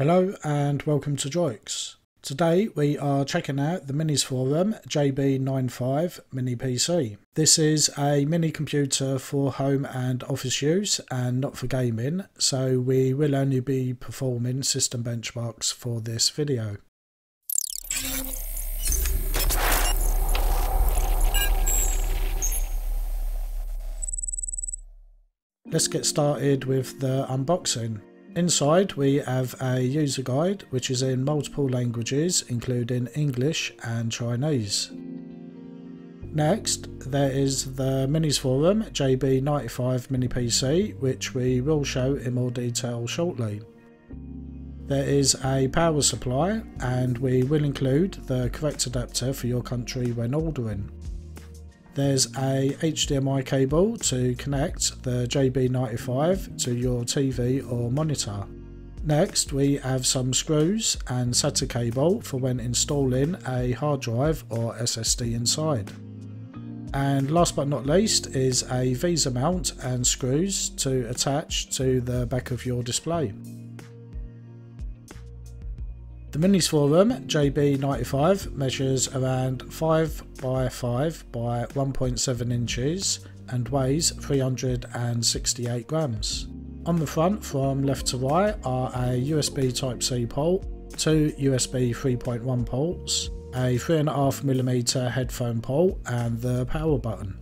Hello and welcome to DroiX. Today we are checking out the MinisForum JB95 Mini PC. This is a mini computer for home and office use and not for gaming, so we will only be performing system benchmarks for this video. Let's get started with the unboxing. Inside we have a user guide which is in multiple languages including English and Chinese. Next there is the MinisForum JB95 Mini PC which we will show in more detail shortly. There is a power supply and we will include the correct adapter for your country when ordering. There's a HDMI cable to connect the JB95 to your TV or monitor. Next we have some screws and SATA cable for when installing a hard drive or SSD inside. And last but not least is a VESA mount and screws to attach to the back of your display. The MinisForum JB95 measures around 5 by 5 by 1.7 inches and weighs 368 grams. On the front from left to right are a USB Type-C port, two USB 3.1 ports, a 3.5mm headphone port and the power button.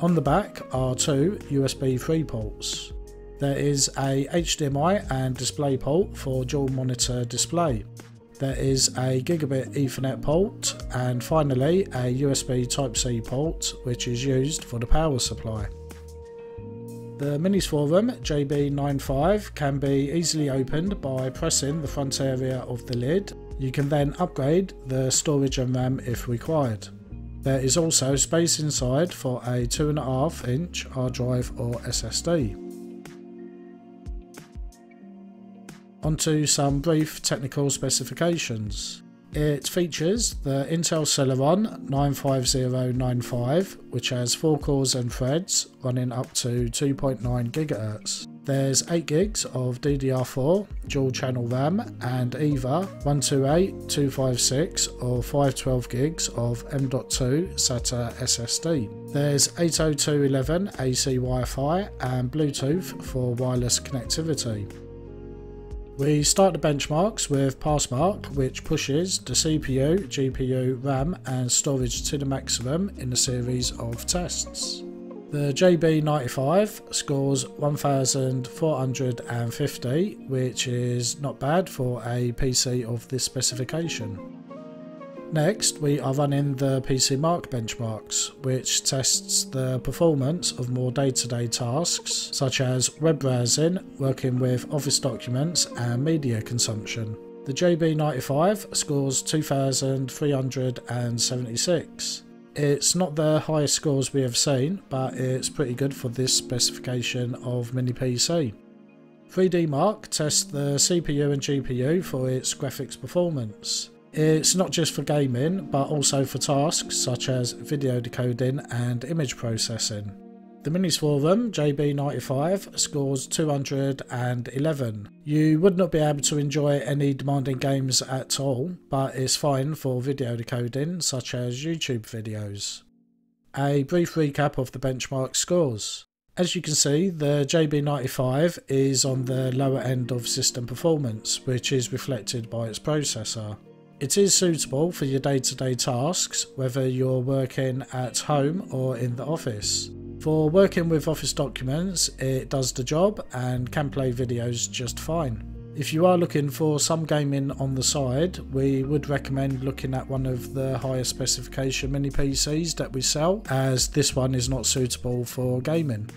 On the back are two USB 3 ports. There is a HDMI and display port for dual monitor display. There is a gigabit ethernet port and finally a USB Type-C port which is used for the power supply. The MinisForum JB95 can be easily opened by pressing the front area of the lid. You can then upgrade the storage and RAM if required. There is also space inside for a 2.5 inch hard drive or SSD. Onto some brief technical specifications. It features the Intel Celeron N5095, which has 4 cores and threads running up to 2.9 GHz. There's 8 gigs of DDR4 dual channel RAM and either 128, 256 or 512 gigs of M.2 SATA SSD. There's 802.11 AC Wi-Fi and Bluetooth for wireless connectivity. We start the benchmarks with Passmark, which pushes the CPU, GPU, RAM and storage to the maximum in a series of tests. The JB95 scores 1450, which is not bad for a PC of this specification. Next, we are running the PCMark benchmarks, which tests the performance of more day-to-day -day tasks, such as web browsing, working with Office documents and media consumption. The JB95 scores 2376. It's not the highest scores we have seen, but it's pretty good for this specification of mini PC. 3DMark tests the CPU and GPU for its graphics performance. It's not just for gaming, but also for tasks such as video decoding and image processing. The MinisForum, JB95 scores 211. You would not be able to enjoy any demanding games at all, but it's fine for video decoding such as YouTube videos. A brief recap of the benchmark scores. As you can see, the JB95 is on the lower end of system performance, which is reflected by its processor. It is suitable for your day-to-day -day tasks, whether you're working at home or in the office. For working with Office documents, it does the job and can play videos just fine. If you are looking for some gaming on the side, we would recommend looking at one of the higher specification mini PCs that we sell, as this one is not suitable for gaming.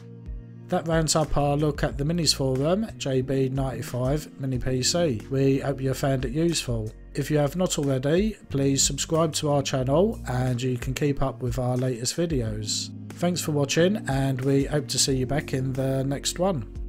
That rounds up our look at the MinisForum JB95 Mini PC. We hope you found it useful. If you have not already, please subscribe to our channel and you can keep up with our latest videos. Thanks for watching and we hope to see you back in the next one.